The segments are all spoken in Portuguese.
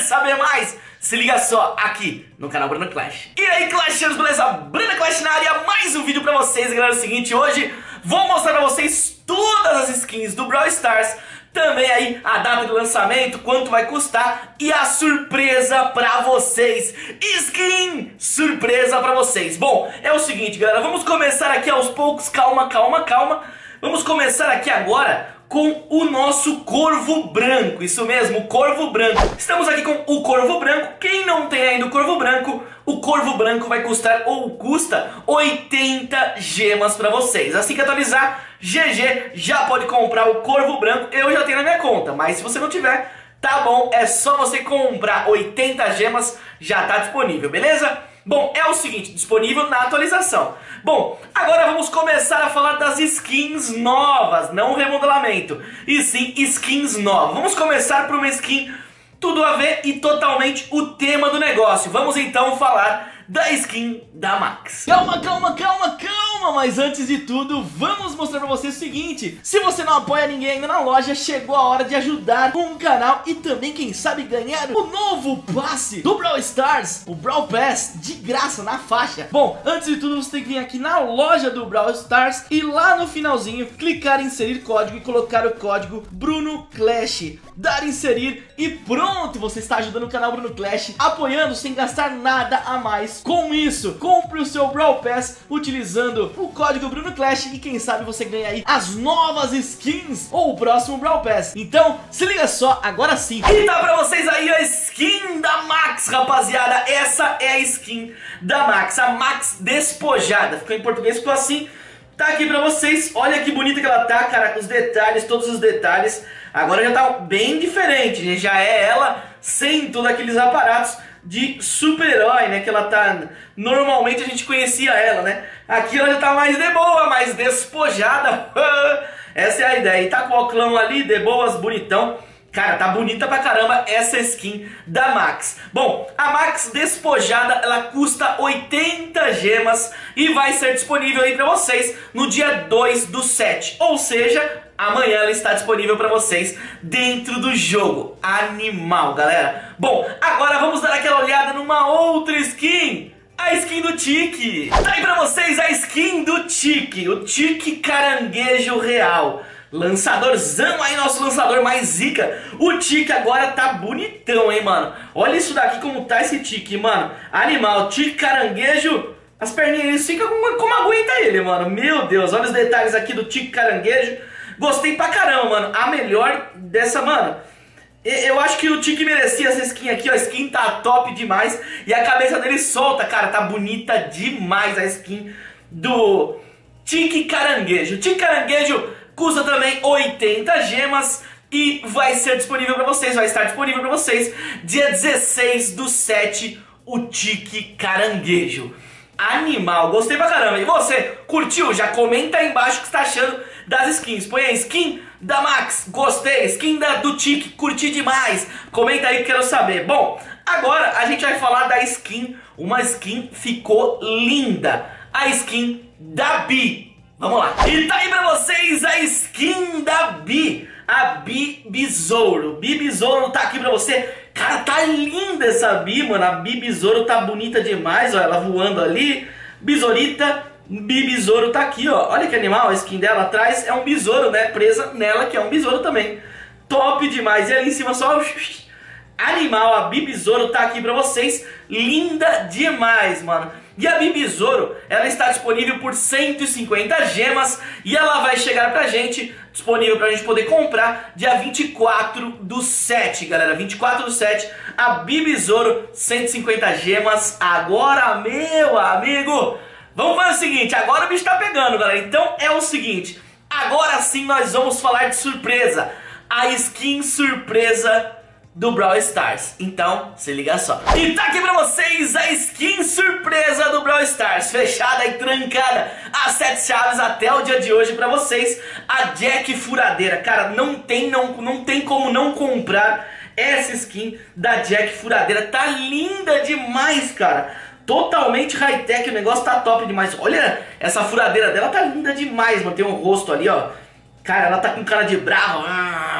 Quer saber mais? Se liga só aqui no canal Bruno Clash. E aí, Clashers, beleza? Bruno Clash na área, mais um vídeo pra vocês, galera. É o seguinte, hoje vou mostrar pra vocês todas as skins do Brawl Stars também aí a data de lançamento, quanto vai custar e a surpresa pra vocês. Skin surpresa pra vocês. Bom, é o seguinte, galera, vamos começar aqui aos poucos, calma, calma, calma. Vamos começar aqui agora com o nosso Corvo Branco, isso mesmo, o Corvo Branco. Estamos aqui com o Corvo Branco, quem não tem ainda o Corvo Branco, o Corvo Branco vai custar, ou custa, 80 gemas pra vocês. Assim que atualizar, GG, já pode comprar o Corvo Branco, eu já tenho na minha conta, mas se você não tiver, tá bom, é só você comprar 80 gemas, já tá disponível, beleza? Bom, é o seguinte, disponível na atualização. Bom, agora vamos começar a falar das skins novas, não remodelamento, e sim skins novas. Vamos começar por uma skin tudo a ver e totalmente o tema do negócio. Vamos então falar da skin da Max. Calma, calma, calma, calma, mas antes de tudo, vamos mostrar pra você o seguinte, se você não apoia ninguém ainda na loja, chegou a hora de ajudar com o canal e também, quem sabe, ganhar o novo passe do Brawl Stars, o Brawl Pass, de graça, na faixa. Bom, antes de tudo, você tem que vir aqui na loja do Brawl Stars e lá no finalzinho, clicar em inserir código e colocar o código Bruno Clash, dar inserir e pronto, você está ajudando o canal Bruno Clash, apoiando sem gastar nada a mais com isso, compre o seu Brawl Pass utilizando o código Bruno Clash e quem sabe você ganha aí as novas skins ou o próximo Brawl Pass. Então, se liga só, agora sim. E tá pra vocês aí a skin da Max, rapaziada. Essa é a skin da Max, a Max despojada. Ficou em português, ficou assim. Tá aqui pra vocês, olha que bonita que ela tá, cara, com os detalhes, todos os detalhes. Agora já tá bem diferente, já é ela sem todos aqueles aparatos de super-herói, né? Que ela tá. Normalmente a gente conhecia ela, né? Aqui ela já tá mais de boa, mais despojada. Essa é a ideia. E tá com o clã ali, de boas, bonitão. Cara, tá bonita pra caramba essa skin da Max. Bom, a Max despojada, ela custa 80 gemas e vai ser disponível aí pra vocês no dia 2 do 7. Ou seja, Amanhã ela está disponível para vocês dentro do jogo. Animal, galera. Bom, agora vamos dar aquela olhada numa outra skin. A skin do Tiki. Tá aí pra vocês a skin do Tiki. O Tiki caranguejo real. Lançadorzão aí, nosso lançador mais zica. O Tiki agora tá bonitão, hein, mano. Olha isso daqui como tá esse Tiki, mano. Animal, Tiki caranguejo. As perninhas ficam como, como aguenta ele, mano. Meu Deus, olha os detalhes aqui do Tiki caranguejo. Gostei pra caramba, mano. A melhor dessa, mano. Eu acho que o Tiki merecia essa skin aqui, ó. A skin tá top demais. E a cabeça dele solta, cara. Tá bonita demais a skin do Tiki Caranguejo. Tiki Caranguejo custa também 80 gemas. E vai ser disponível pra vocês, vai estar disponível pra vocês dia 16 do 7, o Tiki Caranguejo. Animal, gostei pra caramba. E você, curtiu? Já comenta aí embaixo o que você tá achando das skins. Põe a skin da Max, gostei. Skin da, do Tic, curti demais. Comenta aí que quero saber. Bom, agora a gente vai falar da skin. Uma skin ficou linda. A skin da Bi. Vamos lá. E tá aí pra vocês a skin da Bi. A Bi Besouro. Bi Besouro tá aqui pra você. Cara, tá linda essa Bi, mano. A Bi Besouro tá bonita demais, ó. Ela voando ali. Besourita Bibisouro tá aqui, ó. Olha que animal, a skin dela atrás é um besouro, né? Presa nela, que é um besouro também. Top demais. E ali em cima só... Animal, a Bibisouro tá aqui pra vocês. Linda demais, mano. E a Bibisouro, ela está disponível por 150 gemas e ela vai chegar pra gente, disponível pra gente poder comprar dia 24 do 7, galera. 24 do 7, a Bibisouro, 150 gemas. Agora, meu amigo, Vamos fazer o seguinte, agora o bicho tá pegando, galera. Então é o seguinte, agora sim nós vamos falar de surpresa. A skin surpresa do Brawl Stars. Então, se liga só. E tá aqui pra vocês a skin surpresa do Brawl Stars. Fechada e trancada. As sete chaves até o dia de hoje pra vocês. A Jack Furadeira. Cara, não tem, não, não tem como não comprar essa skin da Jack Furadeira. Tá linda demais, cara totalmente high-tech, o negócio tá top demais. Olha, essa furadeira dela tá linda demais, mano. Tem um rosto ali, ó. Cara, ela tá com cara de bravo. Ah,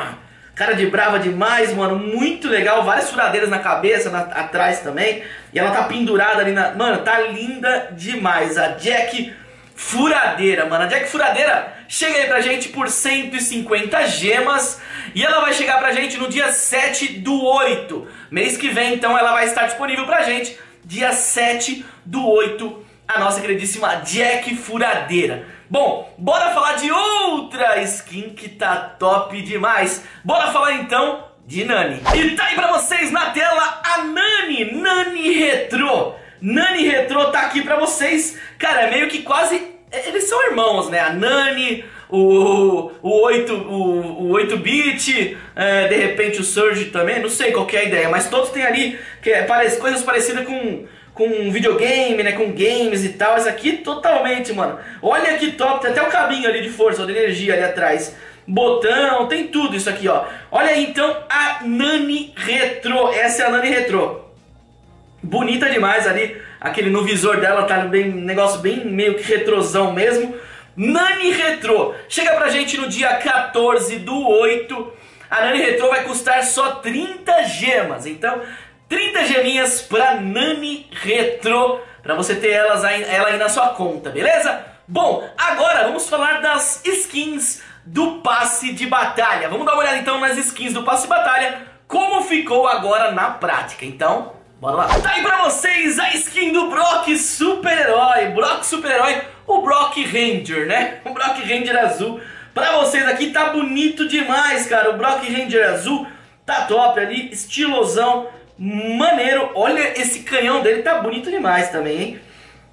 Cara de brava demais, mano. Muito legal. Várias furadeiras na cabeça, na, atrás também. E ela tá pendurada ali na. Mano, tá linda demais. A Jack Furadeira, mano. A Jack Furadeira chega aí pra gente por 150 gemas. E ela vai chegar pra gente no dia 7 do 8. Mês que vem, então, ela vai estar disponível pra gente. Dia 7 do 8. A nossa queridíssima Jack Furadeira. Bom, bora falar de outra skin que tá top demais. Bora falar então de Nani. E tá aí pra vocês na tela a Nani, Nani Retro. Nani Retro tá aqui pra vocês. Cara, é meio que quase... Eles são irmãos, né? A Nani, o, o 8, o, o 8 bit, é, de repente o Surge também, não sei qual é a ideia, mas todos têm ali que é, coisas parecidas com com videogame, né, com games e tal. Essa aqui totalmente, mano. Olha que top, tem até o cabinho ali de força, de energia ali atrás. Botão, tem tudo isso aqui, ó. Olha aí, então, a Nani Retro. Essa é a Nani Retro. Bonita demais ali, aquele no visor dela tá bem, negócio bem meio que retrosão mesmo. Nani Retro. Chega pra gente no dia 14 do 8. A Nani Retro vai custar só 30 gemas. Então, 30 geminhas pra Nani Retro, pra você ter elas aí, ela aí na sua conta, beleza? Bom, agora vamos falar das skins do passe de batalha. Vamos dar uma olhada então nas skins do passe de batalha, como ficou agora na prática. Então, bora lá. Tá aí pra vocês a skin do Brock Super-Herói. Brock Super-Herói, o Brock Ranger, né? O Brock Ranger azul. Pra vocês aqui tá bonito demais, cara. O Brock Ranger azul tá top ali, estilosão maneiro. Olha esse canhão dele, tá bonito demais também, hein?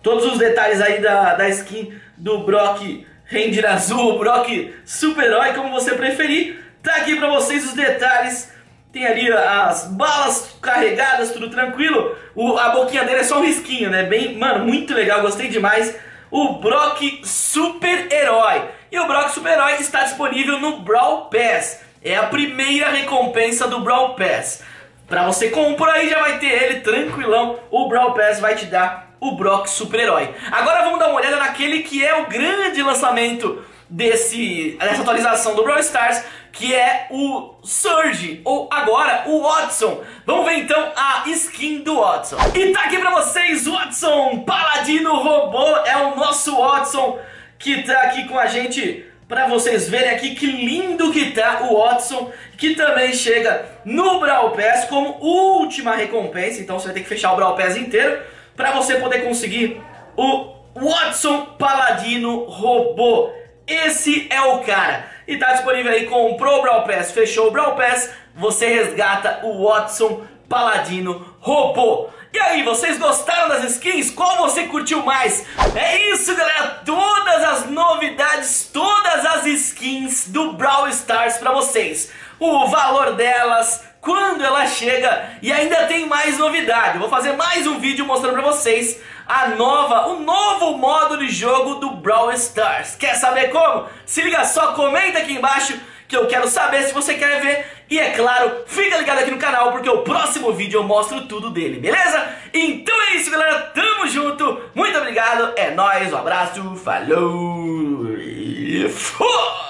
Todos os detalhes aí da, da skin do Brock Ranger Azul, Brock Super-Herói, como você preferir. Tá aqui pra vocês os detalhes. Tem ali as balas carregadas, tudo tranquilo. O, a boquinha dele é só um risquinho, né? Bem, mano, muito legal, gostei demais. O Brock Super-Herói. E o Brock Super-Herói está disponível no Brawl Pass. É a primeira recompensa do Brawl Pass. Pra você comprar aí já vai ter ele tranquilão. O Brawl Pass vai te dar o Brock super-herói. Agora vamos dar uma olhada naquele que é o grande lançamento desse, dessa atualização do Brawl Stars, que é o Surge, ou agora o Watson. Vamos ver então a skin do Watson. E tá aqui pra vocês, Watson, Paladino Robô, é o nosso Watson que tá aqui com a gente para vocês verem aqui que lindo que tá o Watson, que também chega no Brawl Pass como última recompensa, então você vai ter que fechar o Brawl Pass inteiro para você poder conseguir o Watson Paladino Robô. Esse é o cara. E tá disponível aí, comprou o Brawl Pass, fechou o Brawl Pass, você resgata o Watson Paladino Robô. E aí, vocês gostaram das skins? Qual você curtiu mais? É isso, galera! Todas as novidades, todas as skins do Brawl Stars pra vocês. O valor delas, quando ela chega e ainda tem mais novidade. Eu vou fazer mais um vídeo mostrando pra vocês a nova, o novo modo de jogo do Brawl Stars. Quer saber como? Se liga só, comenta aqui embaixo que eu quero saber se você quer ver. E é claro, fica ligado aqui no canal porque o próximo vídeo eu mostro tudo dele, beleza? Então é isso, galera. Tamo junto. Muito obrigado. É nóis. Um abraço. Falou. E fui!